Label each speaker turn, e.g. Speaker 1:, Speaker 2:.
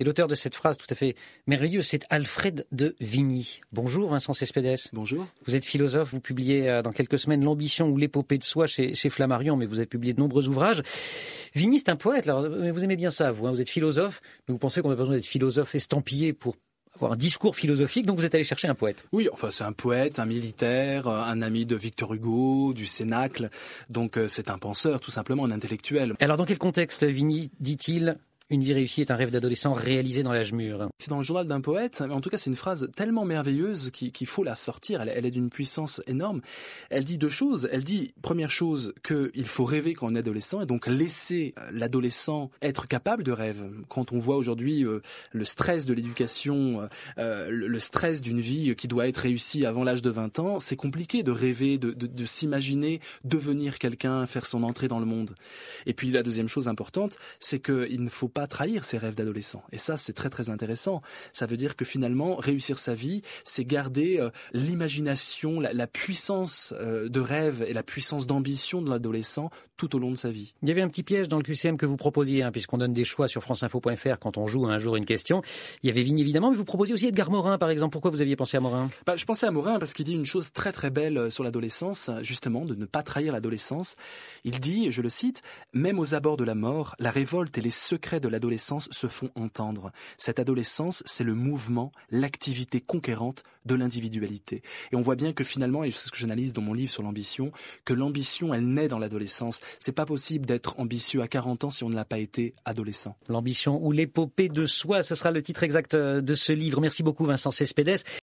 Speaker 1: Et l'auteur de cette phrase tout à fait merveilleuse, c'est Alfred de Vigny. Bonjour Vincent Cespedes.
Speaker 2: Bonjour.
Speaker 1: Vous êtes philosophe, vous publiez euh, dans quelques semaines L'ambition ou l'épopée de soi chez, chez Flammarion, mais vous avez publié de nombreux ouvrages. Vigny, c'est un poète, alors, vous aimez bien ça, vous, hein, vous êtes philosophe, mais vous pensez qu'on a besoin d'être philosophe estampillé pour avoir un discours philosophique, donc vous êtes allé chercher un poète.
Speaker 2: Oui, enfin c'est un poète, un militaire, euh, un ami de Victor Hugo, du Cénacle, donc euh, c'est un penseur, tout simplement, un intellectuel.
Speaker 1: Alors dans quel contexte Vigny dit-il une vie réussie est un rêve d'adolescent réalisé dans l'âge mûr.
Speaker 2: C'est dans le journal d'un poète, mais en tout cas c'est une phrase tellement merveilleuse qu'il faut la sortir. Elle, est d'une puissance énorme. Elle dit deux choses. Elle dit, première chose, qu'il faut rêver quand on est adolescent et donc laisser euh, l'adolescent être capable de rêve. Quand on voit aujourd'hui euh, le stress de l'éducation, euh, le stress d'une vie qui doit être réussie avant l'âge de 20 ans, c'est compliqué de rêver, de, de s'imaginer devenir quelqu'un, faire son entrée dans le monde. Et puis la deuxième chose importante, c'est qu'il ne faut pas trahir ses rêves d'adolescent. Et ça, c'est très très intéressant. Ça veut dire que finalement, réussir sa vie, c'est garder euh, l'imagination, la, puissance euh, de rêve et la puissance d'ambition de l'adolescent tout au long de sa vie.
Speaker 1: Il y avait un petit piège dans le QCM que vous proposiez, hein, puisqu'on donne des choix sur franceinfo.fr quand on joue un jour une question. Il y avait Vigne évidemment, mais vous proposiez aussi Edgar Morin, par exemple. Pourquoi vous aviez pensé à Morin?
Speaker 2: Bah, Je pensais à Morin parce qu'il dit une chose très très belle euh, sur l'adolescence, justement, de ne pas trahir l'adolescence. Il dit, je le cite, Même aux abords de la mort, la révolte et les secrets de l'adolescence se font entendre. Cette adolescence, c'est le mouvement, l'activité conquérante de l'individualité. Et on voit bien que finalement, et c'est ce que j'analyse dans mon livre sur l'ambition, que l'ambition, elle naît dans l'adolescence. C'est pas possible d'être ambitieux à 40 ans si on ne l'a pas été adolescent.
Speaker 1: L'ambition ou l'épopée de soi, ce sera le titre exact de ce livre. Merci beaucoup Vincent Cespedes.